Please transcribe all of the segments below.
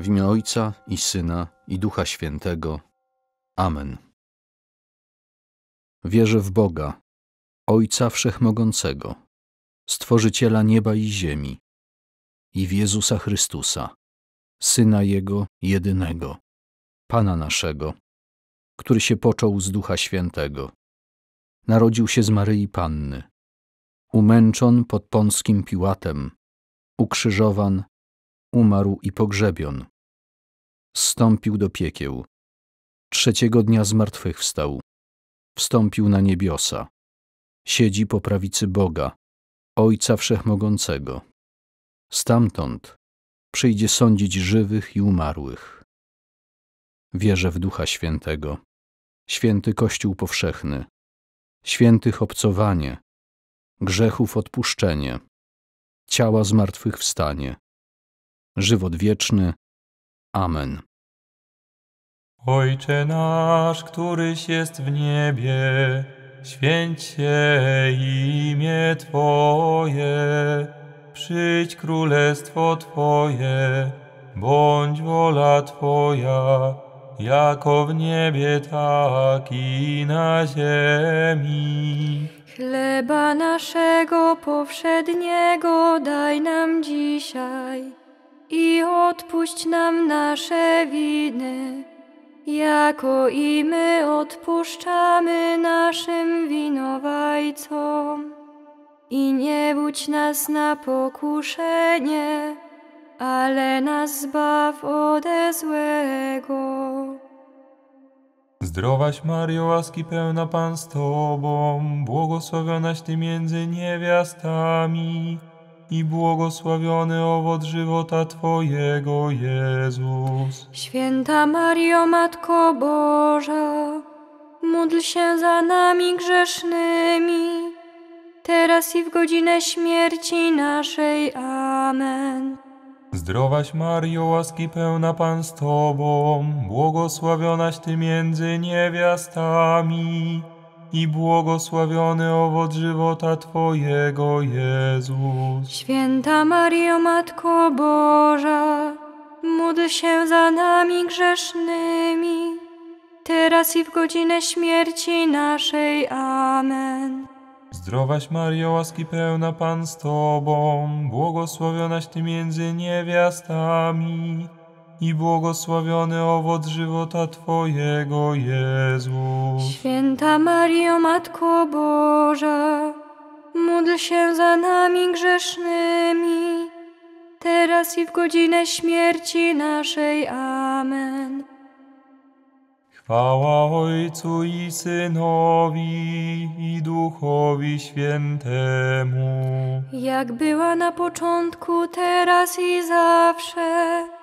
W imię Ojca i Syna i Ducha Świętego. Amen. Wierzę w Boga, Ojca Wszechmogącego, Stworzyciela nieba i ziemi, i w Jezusa Chrystusa, Syna Jego jedynego, Pana naszego, który się począł z Ducha Świętego. Narodził się z Maryi Panny, umęczon pod pąskim Piłatem, ukrzyżowan, umarł i pogrzebion. Zstąpił do piekieł. Trzeciego dnia zmartwychwstał. Wstąpił na niebiosa. Siedzi po prawicy Boga, Ojca Wszechmogącego. Stamtąd przyjdzie sądzić żywych i umarłych. Wierzę w Ducha Świętego, święty Kościół powszechny, świętych obcowanie, grzechów odpuszczenie, ciała zmartwychwstanie, żywot wieczny. Amen. Ojcze nasz, któryś jest w niebie, święć się imię Twoje, przyjdź królestwo Twoje, bądź wola Twoja, jako w niebie, tak i na ziemi. Chleba naszego powszedniego daj nam dzisiaj i odpuść nam nasze winy, jako i my odpuszczamy naszym winowajcom. I nie budź nas na pokuszenie, ale nas zbaw ode złego. Zdrowaś Mario, łaski pełna Pan z Tobą, błogosławionaś Ty między niewiastami i błogosławiony owoc żywota Twojego, Jezus. Święta Mario, Matko Boża, módl się za nami grzesznymi, teraz i w godzinę śmierci naszej. Amen. Zdrowaś Mario, łaski pełna Pan z Tobą, błogosławionaś Ty między niewiastami i błogosławiony owoc żywota Twojego, Jezus. Święta Mario, Matko Boża, módl się za nami grzesznymi, teraz i w godzinę śmierci naszej. Amen. Zdrowaś Mario, łaski pełna Pan z Tobą, błogosławionaś Ty między niewiastami i błogosławiony owoc żywota Twojego, Jezus. Święta Mario, Matko Boża, módl się za nami grzesznymi, teraz i w godzinę śmierci naszej. Amen. Chwała Ojcu i Synowi i Duchowi Świętemu. Jak była na początku, teraz i zawsze,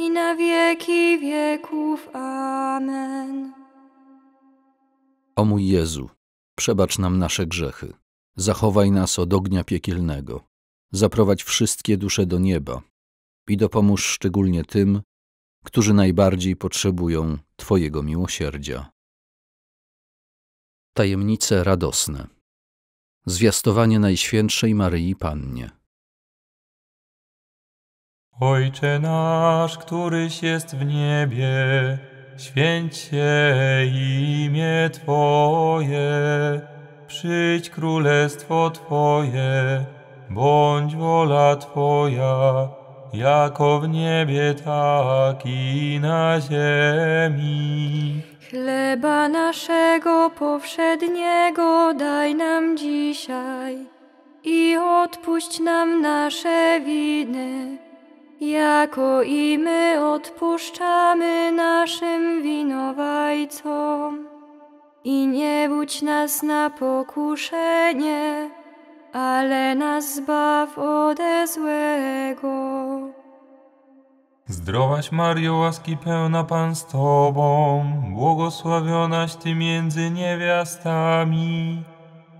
i na wieki wieków. Amen. O mój Jezu, przebacz nam nasze grzechy, zachowaj nas od ognia piekielnego, zaprowadź wszystkie dusze do nieba i dopomóż szczególnie tym, którzy najbardziej potrzebują Twojego miłosierdzia. Tajemnice radosne. Zwiastowanie Najświętszej Maryi Pannie. Ojcze nasz, któryś jest w niebie, święć się imię Twoje, przyjdź królestwo Twoje, bądź wola Twoja, jako w niebie, tak i na ziemi. Chleba naszego powszedniego daj nam dzisiaj i odpuść nam nasze winy, jako i my odpuszczamy naszym winowajcom. I nie budź nas na pokuszenie, ale nas zbaw ode złego. Zdrowaś Mario, łaski pełna Pan z Tobą, błogosławionaś Ty między niewiastami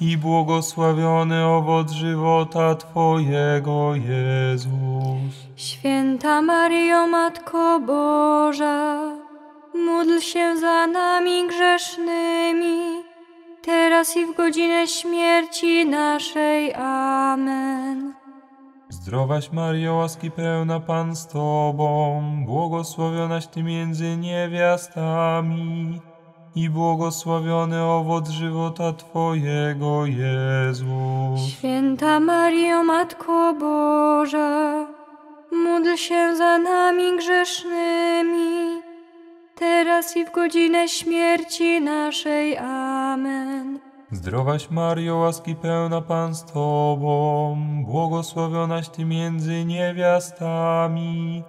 i błogosławiony owoc żywota Twojego, Jezus. Święta Mario, Matko Boża, módl się za nami grzesznymi, teraz i w godzinę śmierci naszej. Amen. Zdrowaś Mario, łaski pełna Pan z Tobą, błogosławionaś Ty między niewiastami i błogosławiony owoc żywota Twojego, Jezus. Święta Mario, Matko Boża, módl się za nami grzesznymi, teraz i w godzinę śmierci naszej. Amen. Zdrowaś Mario, łaski pełna Pan z Tobą, błogosławionaś Ty między niewiastami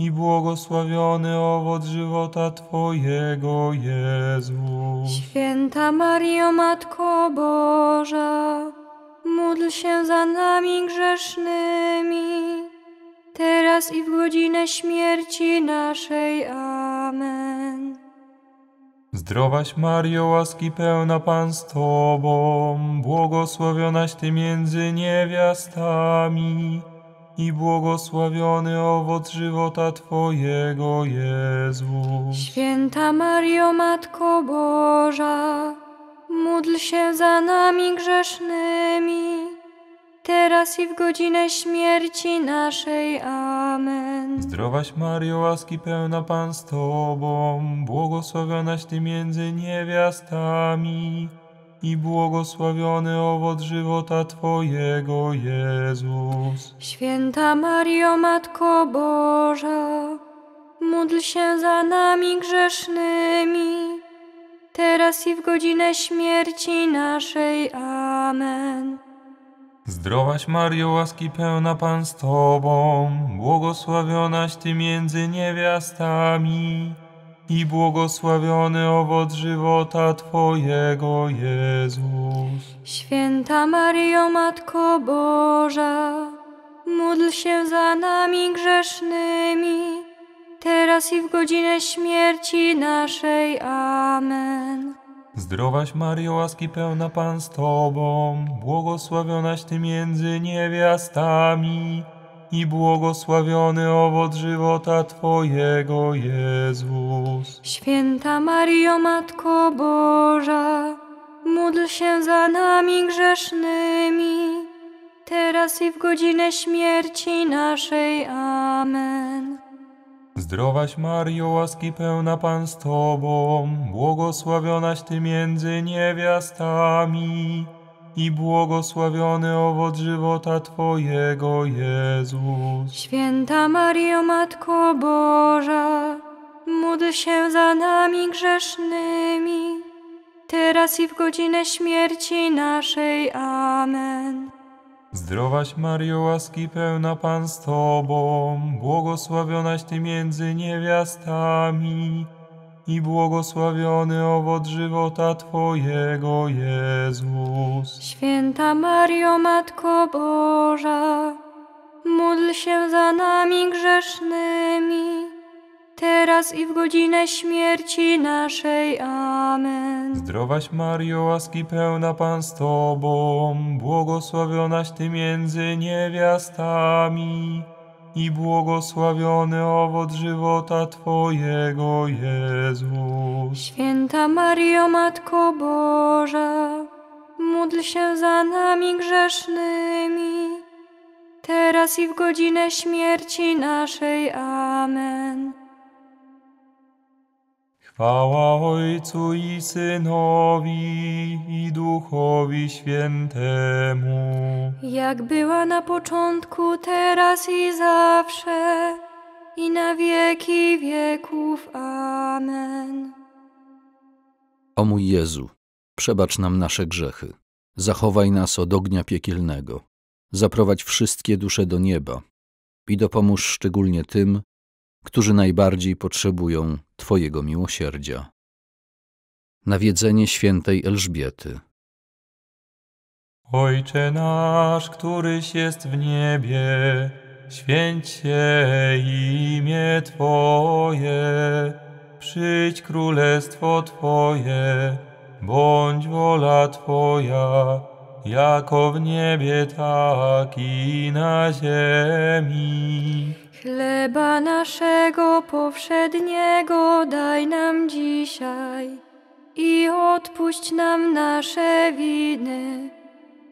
i błogosławiony owoc żywota Twojego, Jezus. Święta Mario, Matko Boża, módl się za nami grzesznymi, teraz i w godzinę śmierci naszej. Amen. Zdrowaś Mario, łaski pełna Pan z Tobą, błogosławionaś Ty między niewiastami i błogosławiony owoc żywota Twojego, Jezus. Święta Mario, Matko Boża, módl się za nami grzesznymi, teraz i w godzinę śmierci naszej. Amen. Zdrowaś Mario, łaski pełna Pan z Tobą, błogosławionaś Ty między niewiastami i błogosławiony owoc żywota Twojego, Jezus. Święta Mario, Matko Boża, módl się za nami grzesznymi, teraz i w godzinę śmierci naszej. Amen. Zdrowaś Mario, łaski pełna Pan z Tobą, błogosławionaś Ty między niewiastami i błogosławiony owoc żywota Twojego, Jezus. Święta Mario, Matko Boża, módl się za nami grzesznymi, teraz i w godzinę śmierci naszej. Amen. Zdrowaś Mario, łaski pełna Pan z Tobą, błogosławionaś Ty między niewiastami i błogosławiony owoc żywota Twojego, Jezus. Święta Mario, Matko Boża, módl się za nami grzesznymi, teraz i w godzinę śmierci naszej. Amen. Zdrowaś Mario, łaski pełna Pan z Tobą, błogosławionaś Ty między niewiastami i błogosławiony owoc żywota Twojego, Jezus. Święta Mario, Matko Boża, módl się za nami grzesznymi, teraz i w godzinę śmierci naszej. Amen. Zdrowaś Mario, łaski pełna Pan z Tobą, błogosławionaś Ty między niewiastami i błogosławiony owoc żywota Twojego, Jezus. Święta Mario, Matko Boża, módl się za nami grzesznymi, teraz i w godzinę śmierci naszej. Amen. Zdrowaś Mario, łaski pełna Pan z Tobą, błogosławionaś Ty między niewiastami i błogosławiony owoc żywota Twojego, Jezus. Święta Mario, Matko Boża, módl się za nami grzesznymi, teraz i w godzinę śmierci naszej. Amen. Chwała Ojcu i Synowi i Duchowi Świętemu. Jak była na początku, teraz i zawsze, i na wieki wieków. Amen. O mój Jezu, przebacz nam nasze grzechy, zachowaj nas od ognia piekielnego, zaprowadź wszystkie dusze do nieba i dopomóż szczególnie tym, którzy najbardziej potrzebują Twojego miłosierdzia. Nawiedzenie świętej Elżbiety. Ojcze nasz, któryś jest w niebie, święć się imię Twoje, przyjdź królestwo Twoje, bądź wola Twoja, jako w niebie, tak i na ziemi. Chleba naszego powszedniego daj nam dzisiaj i odpuść nam nasze winy,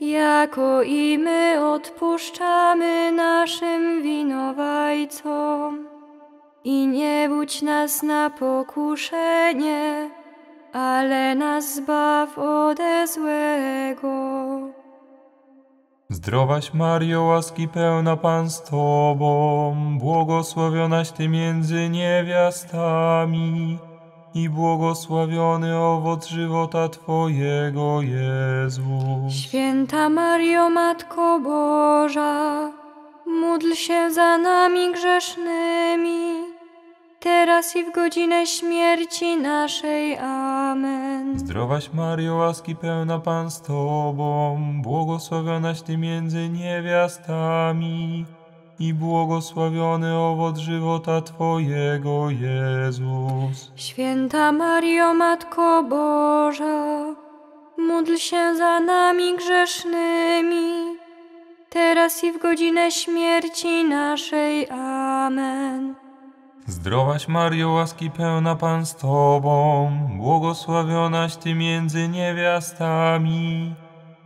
jako i my odpuszczamy naszym winowajcom. I nie budź nas na pokuszenie, ale nas zbaw ode złego. Zdrowaś Mario, łaski pełna Pan z Tobą, błogosławionaś Ty między niewiastami i błogosławiony owoc żywota Twojego, Jezus. Święta Mario, Matko Boża, módl się za nami grzesznymi, teraz i w godzinę śmierci naszej. Amen. Zdrowaś Mario, łaski pełna Pan z Tobą, błogosławionaś Ty między niewiastami i błogosławiony owoc żywota Twojego, Jezus. Święta Mario, Matko Boża, módl się za nami grzesznymi, teraz i w godzinę śmierci naszej. Amen. Zdrowaś Mario, łaski pełna Pan z Tobą, błogosławionaś Ty między niewiastami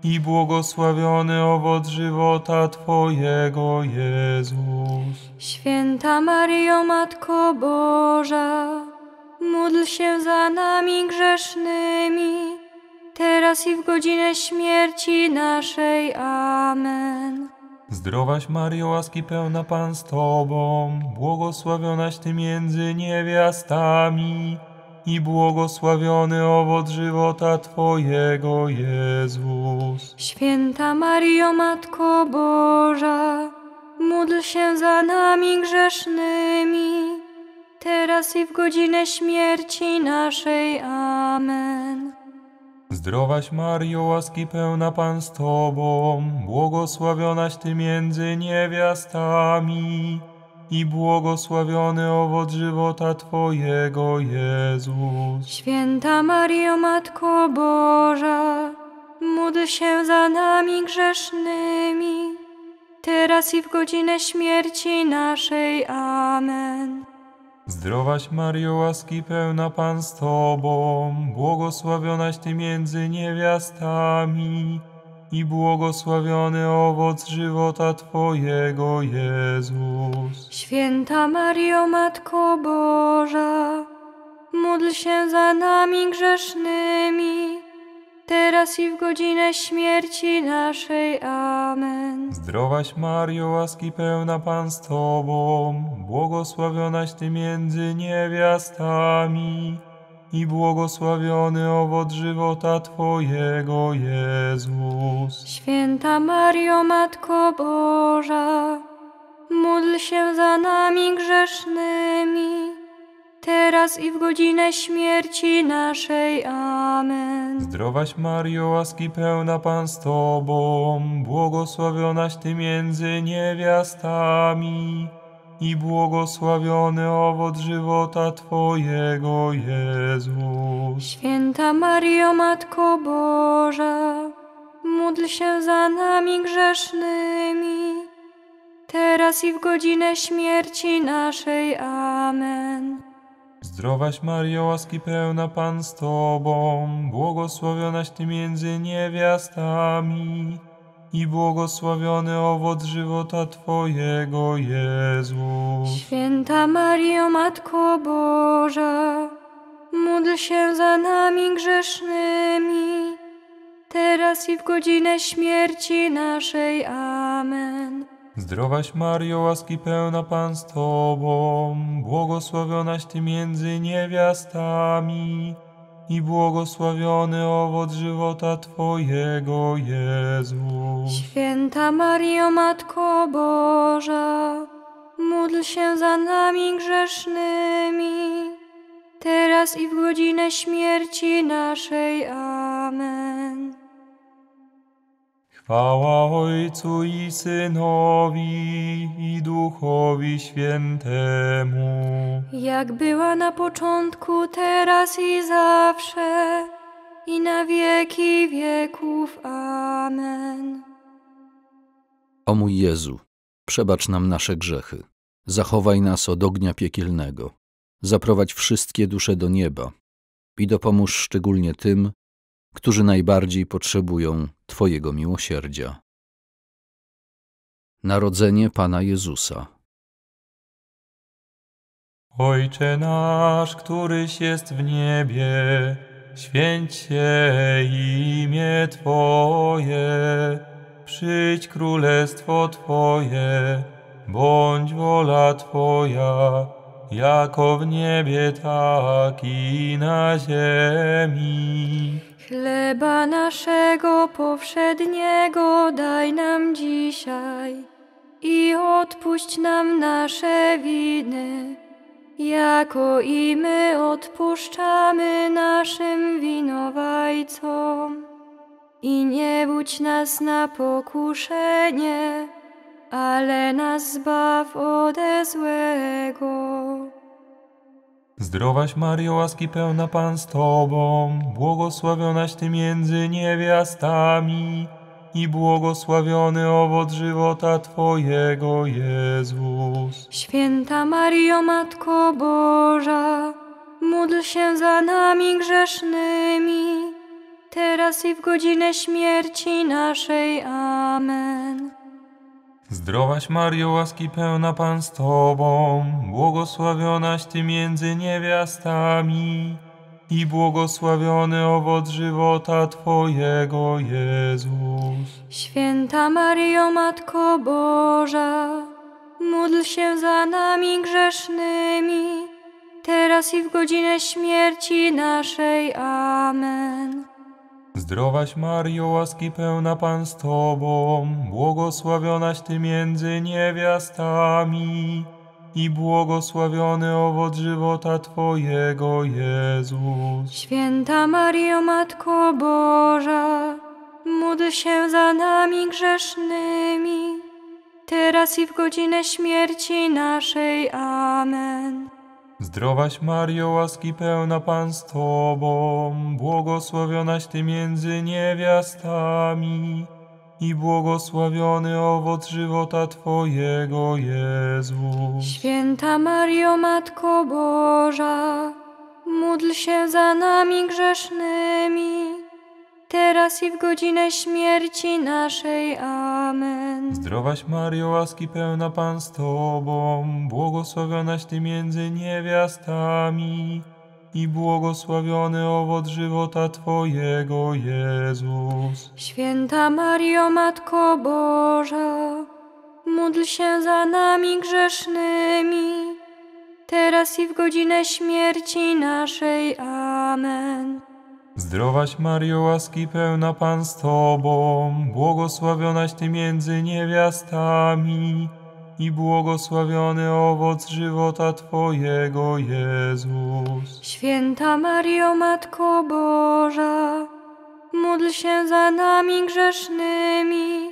i błogosławiony owoc żywota Twojego, Jezus. Święta Mario, Matko Boża, módl się za nami grzesznymi, teraz i w godzinę śmierci naszej. Amen. Zdrowaś Mario, łaski pełna Pan z Tobą, błogosławionaś Ty między niewiastami i błogosławiony owoc żywota Twojego, Jezus. Święta Mario, Matko Boża, módl się za nami grzesznymi, teraz i w godzinę śmierci naszej. Amen. Zdrowaś Mario, łaski pełna Pan z Tobą, błogosławionaś Ty między niewiastami i błogosławiony owoc żywota Twojego, Jezus. Święta Mario, Matko Boża, módl się za nami grzesznymi, teraz i w godzinę śmierci naszej. Amen. Zdrowaś Mario, łaski pełna Pan z Tobą, błogosławionaś Ty między niewiastami i błogosławiony owoc żywota Twojego, Jezus. Święta Mario, Matko Boża, módl się za nami grzesznymi, teraz i w godzinę śmierci naszej. Amen. Zdrowaś Mario, łaski pełna Pan z Tobą, błogosławionaś Ty między niewiastami i błogosławiony owoc żywota Twojego, Jezus. Święta Mario, Matko Boża, módl się za nami grzesznymi, teraz i w godzinę śmierci naszej. Amen. Zdrowaś Mario, łaski pełna Pan z Tobą, błogosławionaś Ty między niewiastami i błogosławiony owoc żywota Twojego, Jezus. Święta Mario, Matko Boża, módl się za nami grzesznymi, teraz i w godzinę śmierci naszej. Amen. Zdrowaś Mario, łaski pełna Pan z Tobą, błogosławionaś Ty między niewiastami i błogosławiony owoc żywota Twojego, Jezus. Święta Mario, Matko Boża, módl się za nami grzesznymi, teraz i w godzinę śmierci naszej. Amen. Zdrowaś Mario, łaski pełna Pan z Tobą, błogosławionaś Ty między niewiastami i błogosławiony owoc żywota Twojego, Jezus. Święta Mario, Matko Boża, módl się za nami grzesznymi, teraz i w godzinę śmierci naszej. Amen. Chwała Ojcu i Synowi i Duchowi Świętemu. Jak była na początku, teraz i zawsze, i na wieki wieków. Amen. O mój Jezu, przebacz nam nasze grzechy, zachowaj nas od ognia piekielnego, zaprowadź wszystkie dusze do nieba i dopomóż szczególnie tym, którzy najbardziej potrzebują Twojego miłosierdzia. Narodzenie Pana Jezusa. Ojcze nasz, któryś jest w niebie, święć się imię Twoje, przyjdź królestwo Twoje, bądź wola Twoja, jako w niebie, tak i na ziemi. Chleba naszego powszedniego daj nam dzisiaj i odpuść nam nasze winy, jako i my odpuszczamy naszym winowajcom. I nie budź nas na pokuszenie, ale nas zbaw ode złego. Zdrowaś Mario, łaski pełna Pan z Tobą, błogosławionaś Ty między niewiastami i błogosławiony owoc żywota Twojego, Jezus. Święta Mario, Matko Boża, módl się za nami grzesznymi, teraz i w godzinę śmierci naszej. Amen. Zdrowaś Mario, łaski pełna Pan z Tobą, błogosławionaś Ty między niewiastami i błogosławiony owoc żywota Twojego, Jezus. Święta Mario, Matko Boża, módl się za nami grzesznymi, teraz i w godzinę śmierci naszej. Amen. Zdrowaś Mario, łaski pełna Pan z Tobą, błogosławionaś Ty między niewiastami i błogosławiony owoc żywota Twojego, Jezus. Święta Mario, Matko Boża, módl się za nami grzesznymi, teraz i w godzinę śmierci naszej. Amen. Zdrowaś Mario, łaski pełna Pan z Tobą, błogosławionaś Ty między niewiastami i błogosławiony owoc żywota Twojego, Jezus. Święta Mario, Matko Boża, módl się za nami grzesznymi, teraz i w godzinę śmierci naszej. Amen. Zdrowaś Mario, łaski pełna Pan z Tobą, błogosławionaś Ty między niewiastami i błogosławiony owoc żywota Twojego, Jezus. Święta Mario, Matko Boża, módl się za nami grzesznymi, teraz i w godzinę śmierci naszej. Amen. Zdrowaś Mario, łaski pełna Pan z Tobą, błogosławionaś Ty między niewiastami i błogosławiony owoc żywota Twojego, Jezus. Święta Mario, Matko Boża, módl się za nami grzesznymi,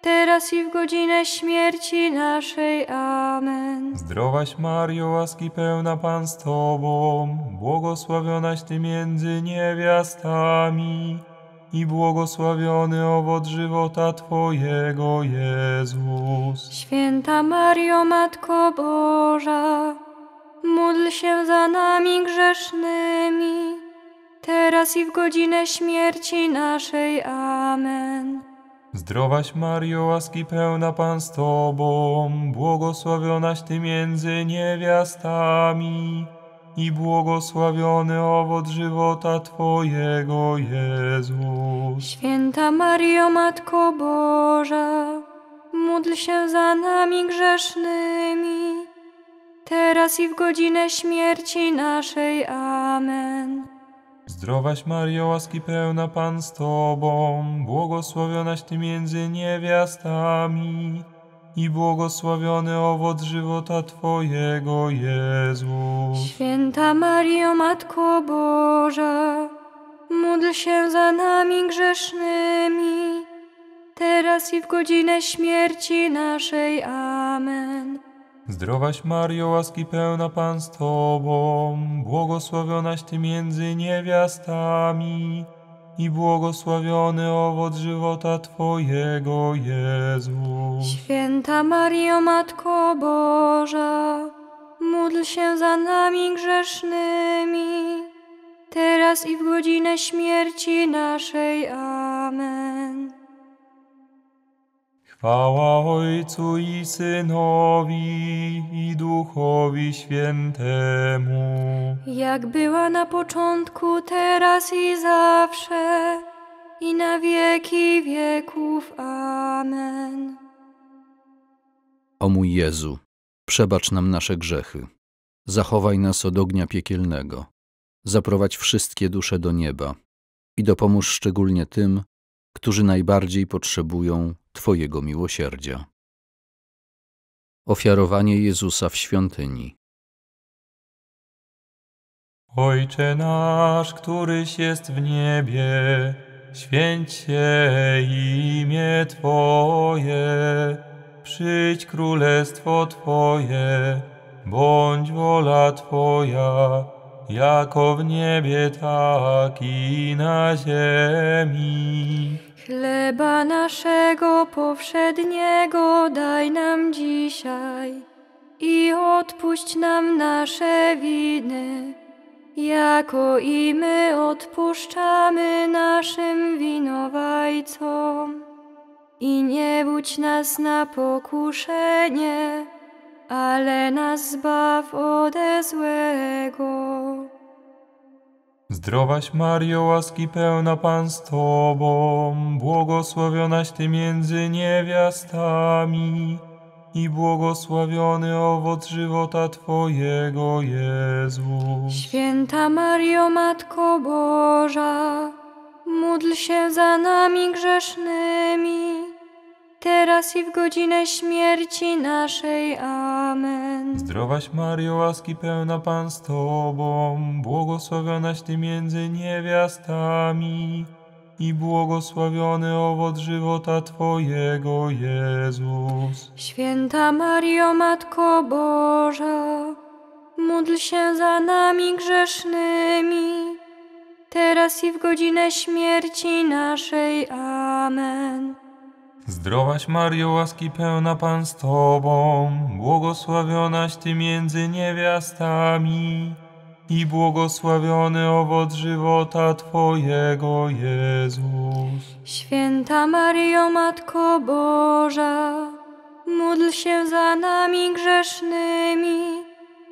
teraz i w godzinę śmierci naszej. Amen. Zdrowaś Mario, łaski pełna Pan z Tobą, błogosławionaś Ty między niewiastami i błogosławiony owoc żywota Twojego, Jezus. Święta Mario, Matko Boża, módl się za nami grzesznymi, teraz i w godzinę śmierci naszej. Amen. Zdrowaś Mario, łaski pełna Pan z Tobą, błogosławionaś Ty między niewiastami i błogosławiony owoc żywota Twojego, Jezus. Święta Mario, Matko Boża, módl się za nami grzesznymi, teraz i w godzinę śmierci naszej. Amen. Zdrowaś Mario, łaski pełna Pan z Tobą, błogosławionaś Ty między niewiastami i błogosławiony owoc żywota Twojego, Jezus. Święta Mario, Matko Boża, módl się za nami grzesznymi, teraz i w godzinę śmierci naszej. Amen. Zdrowaś Mario, łaski pełna Pan z Tobą, błogosławionaś Ty między niewiastami i błogosławiony owoc żywota Twojego, Jezus. Święta Mario, Matko Boża, módl się za nami grzesznymi, teraz i w godzinę śmierci naszej. Amen. Chwała Ojcu i Synowi i Duchowi Świętemu. Jak była na początku, teraz i zawsze, i na wieki wieków. Amen. O mój Jezu, przebacz nam nasze grzechy. Zachowaj nas od ognia piekielnego. Zaprowadź wszystkie dusze do nieba i dopomóż szczególnie tym, którzy najbardziej potrzebują Twojego miłosierdzia. Ofiarowanie Jezusa w świątyni. Ojcze nasz, któryś jest w niebie, święć się imię Twoje, przyjdź królestwo Twoje, bądź wola Twoja, jako w niebie, tak i na ziemi. Chleba naszego powszedniego daj nam dzisiaj i odpuść nam nasze winy, jako i my odpuszczamy naszym winowajcom. I nie budź nas na pokuszenie, ale nas zbaw ode złego. Zdrowaś Mario, łaski pełna Pan z Tobą, błogosławionaś Ty między niewiastami i błogosławiony owoc żywota Twojego, Jezus. Święta Mario, Matko Boża, módl się za nami grzesznymi, teraz i w godzinę śmierci naszej. Amen. Zdrowaś Mario, łaski pełna Pan z Tobą, błogosławionaś Ty między niewiastami i błogosławiony owoc żywota Twojego, Jezus. Święta Mario, Matko Boża, módl się za nami grzesznymi, teraz i w godzinę śmierci naszej. Amen. Zdrowaś Mario, łaski pełna Pan z Tobą, błogosławionaś Ty między niewiastami i błogosławiony owoc żywota Twojego, Jezus. Święta Mario, Matko Boża, módl się za nami grzesznymi,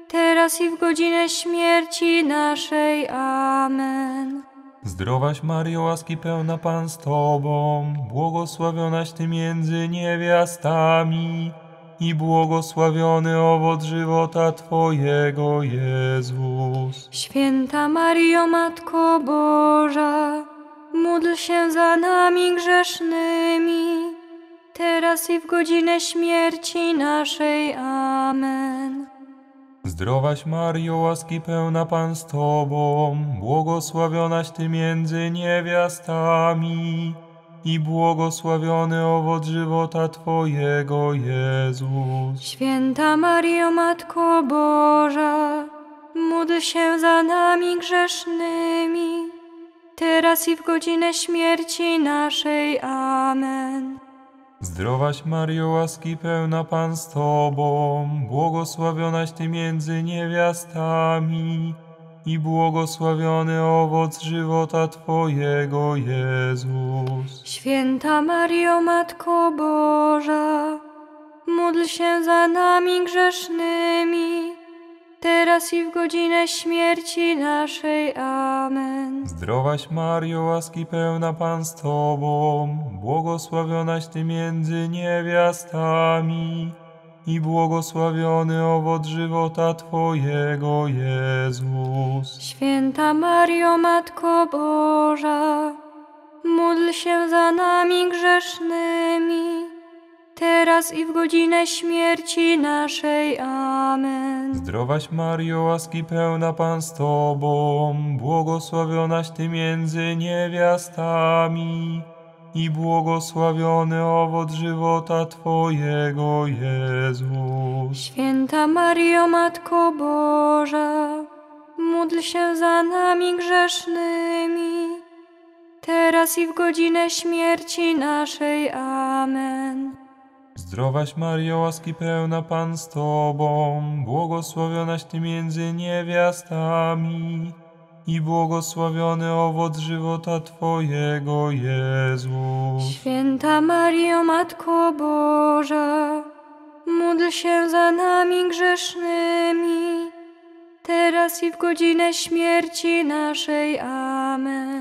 teraz i w godzinę śmierci naszej. Amen. Zdrowaś Mario, łaski pełna Pan z Tobą, błogosławionaś Ty między niewiastami i błogosławiony owoc żywota Twojego, Jezus. Święta Mario, Matko Boża, módl się za nami grzesznymi, teraz i w godzinę śmierci naszej. Amen. Zdrowaś Mario, łaski pełna Pan z Tobą, błogosławionaś Ty między niewiastami i błogosławiony owoc żywota Twojego, Jezus. Święta Mario, Matko Boża, módl się za nami grzesznymi, teraz i w godzinę śmierci naszej. Amen. Zdrowaś Mario, łaski pełna Pan z Tobą, błogosławionaś Ty między niewiastami i błogosławiony owoc żywota Twojego, Jezus. Święta Mario, Matko Boża, módl się za nami grzesznymi, teraz i w godzinę śmierci naszej. Amen. Zdrowaś Mario, łaski pełna Pan z Tobą, błogosławionaś Ty między niewiastami i błogosławiony owoc żywota Twojego, Jezus. Święta Mario, Matko Boża, módl się za nami grzesznymi, teraz i w godzinę śmierci naszej. Amen. Zdrowaś Mario, łaski pełna Pan z Tobą, błogosławionaś Ty między niewiastami i błogosławiony owoc żywota Twojego, Jezus. Święta Mario, Matko Boża, módl się za nami grzesznymi, teraz i w godzinę śmierci naszej. Amen. Zdrowaś Mario, łaski pełna Pan z Tobą, błogosławionaś Ty między niewiastami i błogosławiony owoc żywota Twojego, Jezus. Święta Mario, Matko Boża, módl się za nami grzesznymi, teraz i w godzinę śmierci naszej. Amen.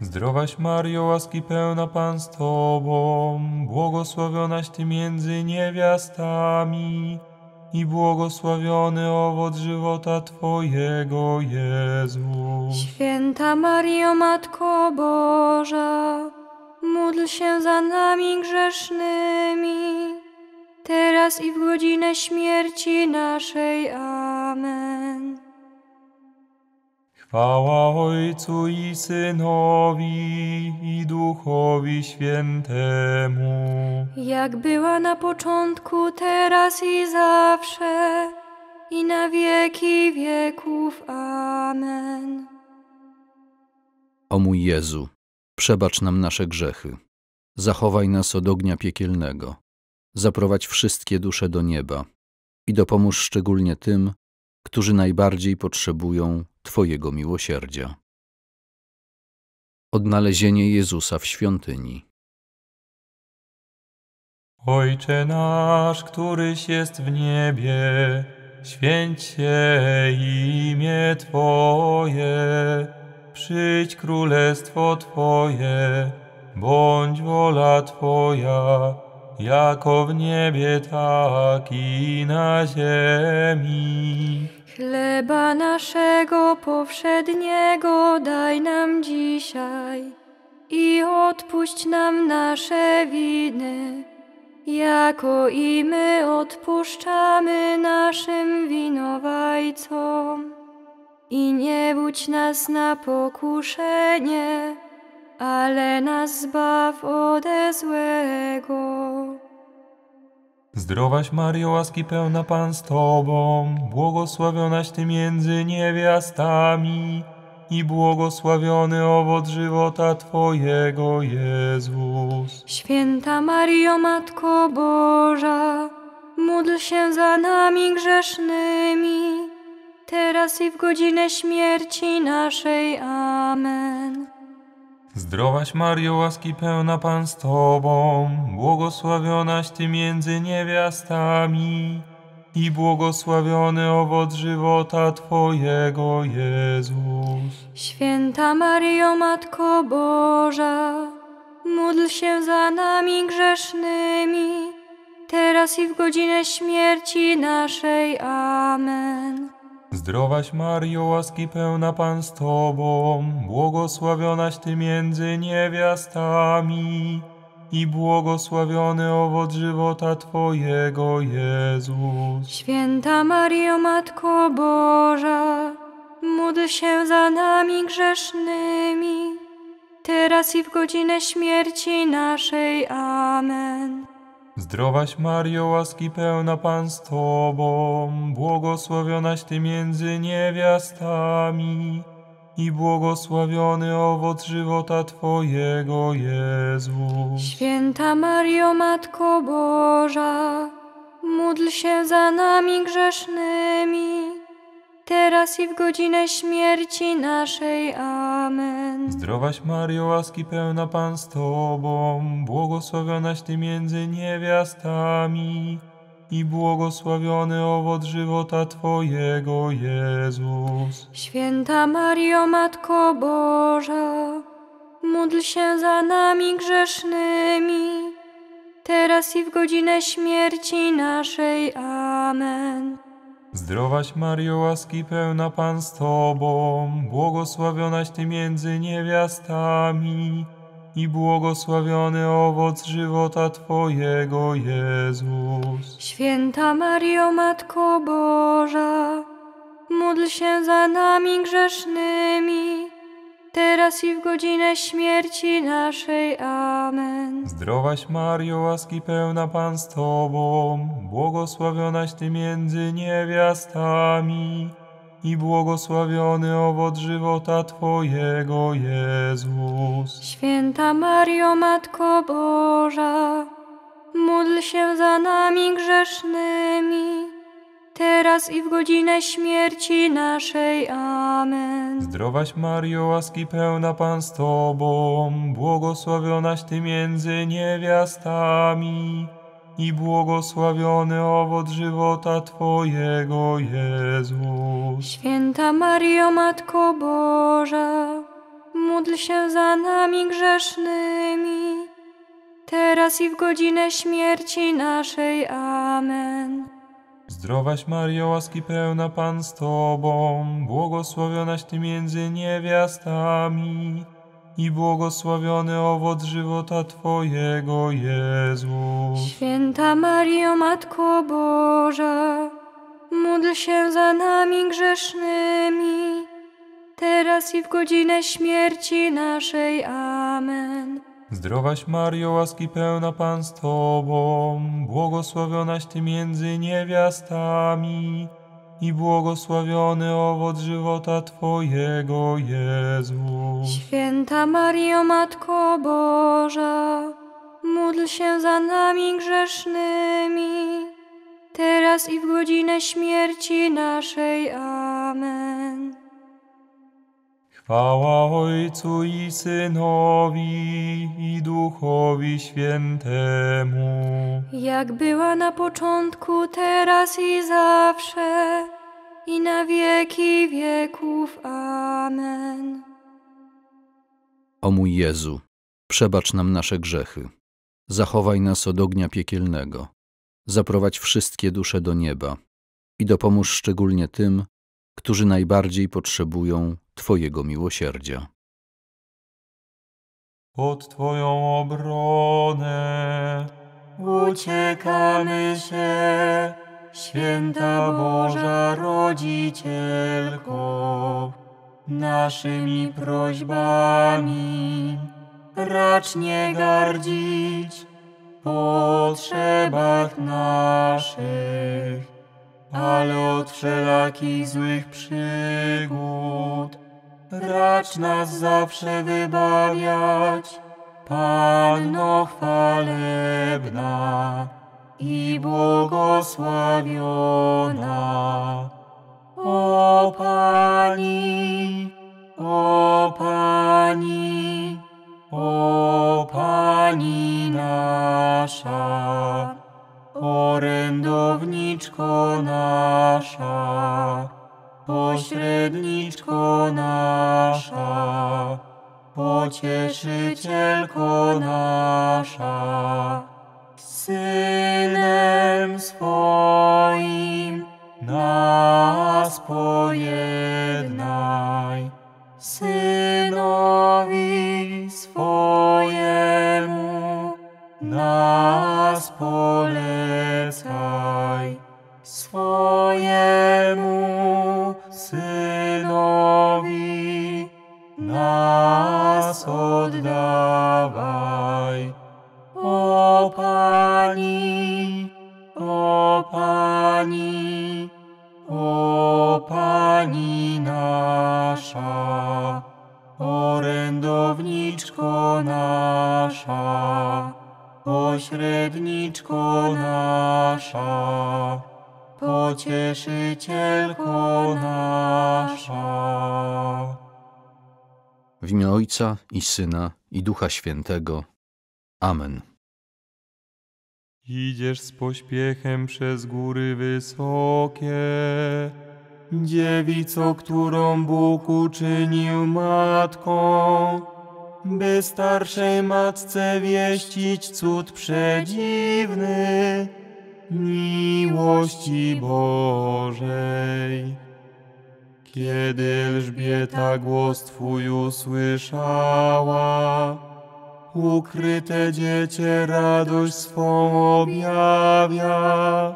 Zdrowaś Mario, łaski pełna Pan z Tobą, błogosławionaś Ty między niewiastami i błogosławiony owoc żywota Twojego, Jezus. Święta Mario, Matko Boża, módl się za nami grzesznymi, teraz i w godzinę śmierci naszej. Amen. Chwała Ojcu i Synowi i Duchowi Świętemu. Jak była na początku, teraz i zawsze, i na wieki wieków. Amen. O mój Jezu, przebacz nam nasze grzechy. Zachowaj nas od ognia piekielnego. Zaprowadź wszystkie dusze do nieba i dopomóż szczególnie tym, którzy najbardziej potrzebują Twojego miłosierdzia. Odnalezienie Jezusa w świątyni. Ojcze nasz, któryś jest w niebie, święć się imię Twoje, przyjdź królestwo Twoje, bądź wola Twoja, jako w niebie, tak i na ziemi. Chleba naszego powszedniego daj nam dzisiaj i odpuść nam nasze winy, jako i my odpuszczamy naszym winowajcom. I nie budź nas na pokuszenie, ale nas zbaw ode złego. Zdrowaś Mario, łaski pełna Pan z Tobą, błogosławionaś Ty między niewiastami i błogosławiony owoc żywota Twojego, Jezus. Święta Mario, Matko Boża, módl się za nami grzesznymi, teraz i w godzinę śmierci naszej. Amen. Zdrowaś Mario, łaski pełna Pan z Tobą, błogosławionaś Ty między niewiastami i błogosławiony owoc żywota Twojego, Jezus. Święta Mario, Matko Boża, módl się za nami grzesznymi, teraz i w godzinę śmierci naszej. Amen. Zdrowaś Mario, łaski pełna Pan z Tobą, błogosławionaś Ty między niewiastami i błogosławiony owoc żywota Twojego, Jezus. Święta Mario, Matko Boża, módl się za nami grzesznymi, teraz i w godzinę śmierci naszej. Amen. Zdrowaś Mario, łaski pełna Pan z Tobą, błogosławionaś Ty między niewiastami i błogosławiony owoc żywota Twojego, Jezus. Święta Mario, Matko Boża, módl się za nami grzesznymi, teraz i w godzinę śmierci naszej. Amen. Zdrowaś Mario, łaski pełna Pan z Tobą, błogosławionaś Ty między niewiastami i błogosławiony owoc żywota Twojego, Jezus. Święta Mario, Matko Boża, módl się za nami grzesznymi, teraz i w godzinę śmierci naszej. Amen. Zdrowaś Mario, łaski pełna Pan z Tobą, błogosławionaś Ty między niewiastami i błogosławiony owoc żywota Twojego, Jezus. Święta Mario, Matko Boża, módl się za nami grzesznymi, teraz i w godzinę śmierci naszej. Amen. Zdrowaś Mario, łaski pełna Pan z Tobą, błogosławionaś Ty między niewiastami i błogosławiony owoc żywota Twojego, Jezus. Święta Mario, Matko Boża, módl się za nami grzesznymi, teraz i w godzinę śmierci naszej. Amen. Zdrowaś Mario, łaski pełna Pan z Tobą, błogosławionaś Ty między niewiastami i błogosławiony owoc żywota Twojego, Jezus. Święta Mario, Matko Boża, módl się za nami grzesznymi, teraz i w godzinę śmierci naszej. Amen. Zdrowaś Mario, łaski pełna Pan z Tobą, błogosławionaś Ty między niewiastami i błogosławiony owoc żywota Twojego, Jezus. Święta Mario, Matko Boża, módl się za nami grzesznymi, teraz i w godzinę śmierci naszej. Amen. Zdrowaś Mario, łaski pełna Pan z Tobą, błogosławionaś Ty między niewiastami i błogosławiony owoc żywota Twojego, Jezus. Święta Mario, Matko Boża, módl się za nami grzesznymi, teraz i w godzinę śmierci naszej. Amen. Chwała Ojcu i Synowi i Duchowi Świętemu. Jak była na początku, teraz i zawsze, i na wieki wieków. Amen. O mój Jezu, przebacz nam nasze grzechy. Zachowaj nas od ognia piekielnego. Zaprowadź wszystkie dusze do nieba i dopomóż szczególnie tym, którzy najbardziej potrzebują Twojego miłosierdzia. Pod Twoją obronę uciekamy się, Święta Boża Rodzicielko, naszymi prośbami racz nie gardzić potrzebach naszych, ale od wszelakich złych przygód racz nas zawsze wybawiać, Panno chwalebna i błogosławiona. O Pani, o Pani, o Pani nasza, orędowniczko nasza, pośredniczko nasza, pocieszycielko nasza, i Syna i Ducha Świętego. Amen. Idziesz z pośpiechem przez góry wysokie, dziewico, którą Bóg uczynił matką, by starszej matce wieścić cud przedziwny, miłości Bożej. Kiedy Elżbieta głos Twój usłyszała, ukryte dziecię radość swą objawia,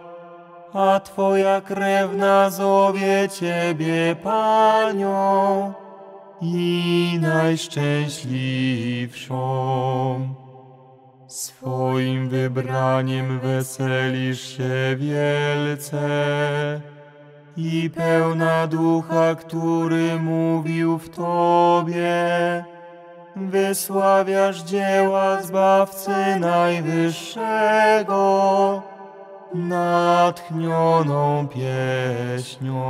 a Twoja krewna zowie Ciebie Panią i najszczęśliwszą. Swoim wybraniem weselisz się wielce i pełna ducha, który mówił w Tobie, wysławiasz dzieła Zbawcy Najwyższego natchnioną pieśnią.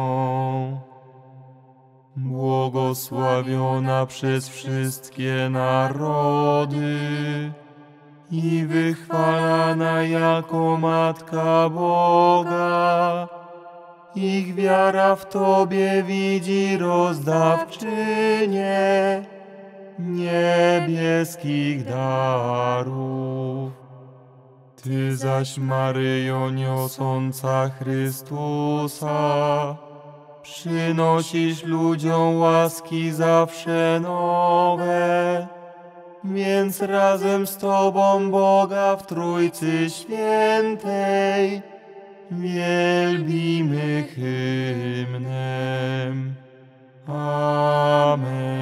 Błogosławiona przez wszystkie narody i wychwalana jako Matka Boga. Ich wiara w Tobie widzi rozdawczynię niebieskich darów. Ty zaś, Maryjo, niosąca Chrystusa, przynosisz ludziom łaski zawsze nowe, więc razem z Tobą Boga w Trójcy Świętej wielbimy hymnem. Amen.